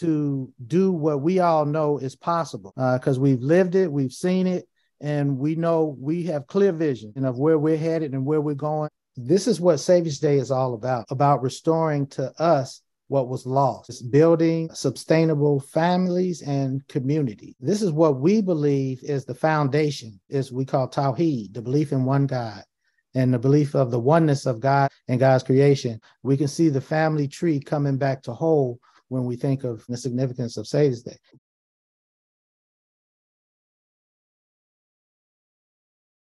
to do what we all know is possible because uh, we've lived it, we've seen it, and we know we have clear vision and of where we're headed and where we're going. This is what Savior's Day is all about about restoring to us what was lost. It's building sustainable families and community. This is what we believe is the foundation, is we call Tawheed, the belief in one God and the belief of the oneness of God and God's creation. We can see the family tree coming back to whole when we think of the significance of Savior's Day.